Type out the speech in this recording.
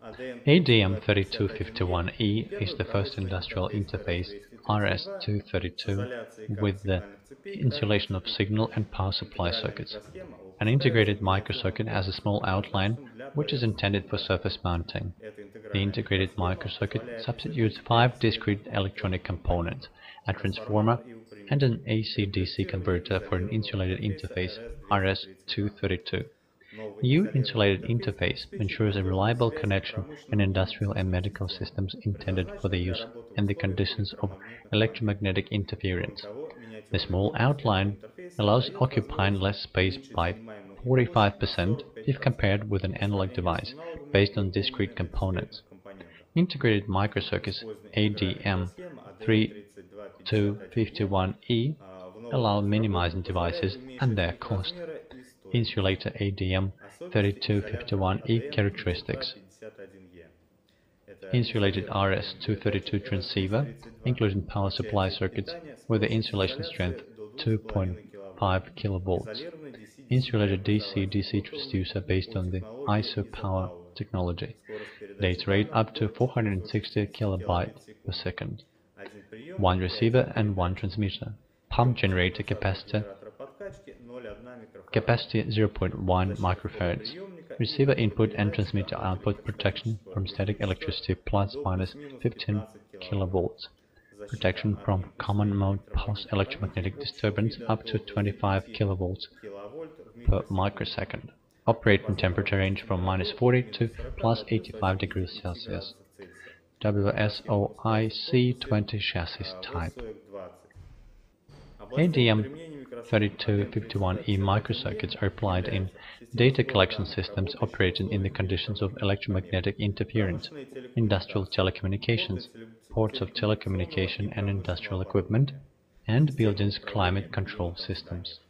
ADM3251E is the first industrial interface RS-232 with the insulation of signal and power supply circuits. An integrated microcircuit has a small outline which is intended for surface mounting. The integrated microcircuit substitutes five discrete electronic components, a transformer, and an AC-DC converter for an insulated interface RS-232. New insulated interface ensures a reliable connection in industrial and medical systems intended for the use in the conditions of electromagnetic interference. The small outline allows occupying less space by 45% if compared with an analog device based on discrete components. Integrated microcircuits ADM3251E allow minimizing devices and their cost insulator ADM3251E characteristics. Insulated RS-232 transceiver, including power supply circuits with the insulation strength 2.5 kV. Insulated DC-DC transducer based on the ISO-Power technology. Data rate up to 460 kilobyte per second. One receiver and one transmitter. Pump generator capacitor Capacity 0.1 microfarads. Receiver input and transmitter output protection from static electricity plus minus 15 kilovolts. Protection from common mode pulse electromagnetic disturbance up to 25 kilovolts per microsecond. Operating temperature range from minus 40 to plus 85 degrees Celsius. WSOIC 20 chassis type. ADM3251E microcircuits are applied in data collection systems operating in the conditions of electromagnetic interference, industrial telecommunications, ports of telecommunication and industrial equipment, and buildings' climate control systems.